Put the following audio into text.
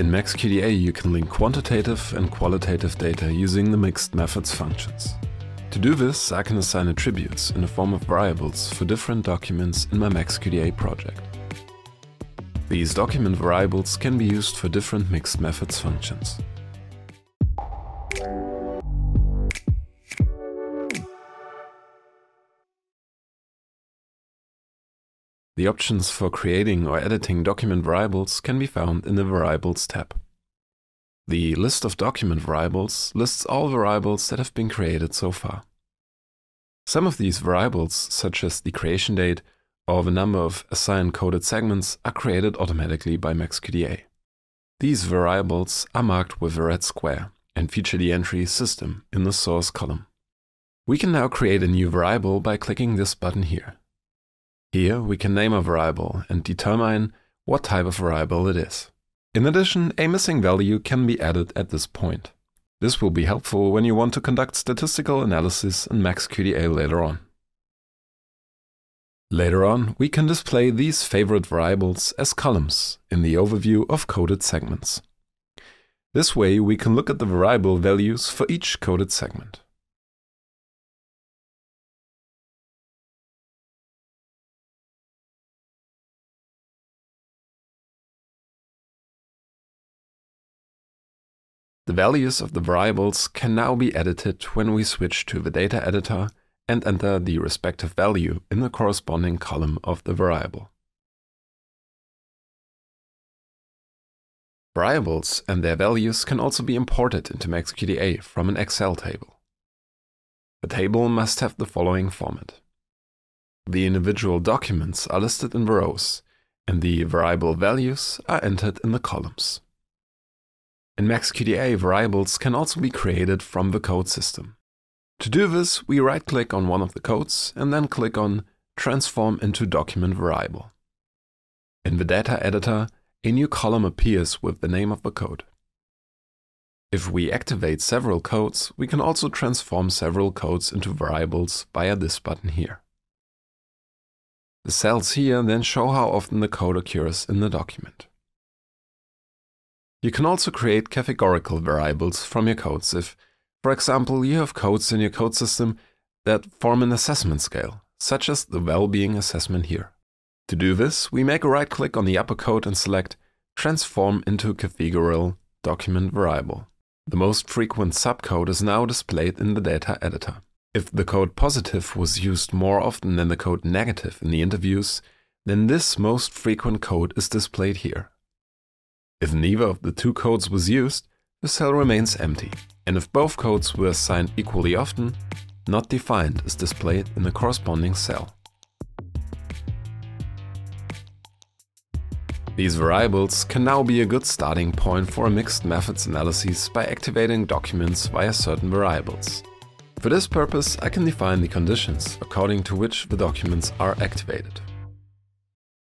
In MaxQDA you can link quantitative and qualitative data using the mixed methods functions. To do this, I can assign attributes in the form of variables for different documents in my MaxQDA project. These document variables can be used for different mixed methods functions. The options for creating or editing document variables can be found in the Variables tab. The list of document variables lists all variables that have been created so far. Some of these variables, such as the creation date or the number of assigned coded segments, are created automatically by MaxQDA. These variables are marked with a red square and feature the entry system in the source column. We can now create a new variable by clicking this button here. Here we can name a variable and determine what type of variable it is. In addition, a missing value can be added at this point. This will be helpful when you want to conduct statistical analysis in MaxQDA later on. Later on, we can display these favorite variables as columns in the overview of coded segments. This way we can look at the variable values for each coded segment. The values of the variables can now be edited when we switch to the data editor and enter the respective value in the corresponding column of the variable. Variables and their values can also be imported into MaxQDA from an Excel table. The table must have the following format. The individual documents are listed in the rows, and the variable values are entered in the columns. In MaxQDA, variables can also be created from the code system. To do this, we right-click on one of the codes and then click on Transform into Document Variable. In the data editor, a new column appears with the name of the code. If we activate several codes, we can also transform several codes into variables via this button here. The cells here then show how often the code occurs in the document. You can also create categorical variables from your codes if, for example, you have codes in your code system that form an assessment scale, such as the well-being assessment here. To do this, we make a right click on the upper code and select Transform into categorical document variable. The most frequent subcode is now displayed in the data editor. If the code positive was used more often than the code negative in the interviews, then this most frequent code is displayed here. If neither of the two codes was used, the cell remains empty, and if both codes were assigned equally often, not defined is displayed in the corresponding cell. These variables can now be a good starting point for a mixed methods analysis by activating documents via certain variables. For this purpose, I can define the conditions according to which the documents are activated.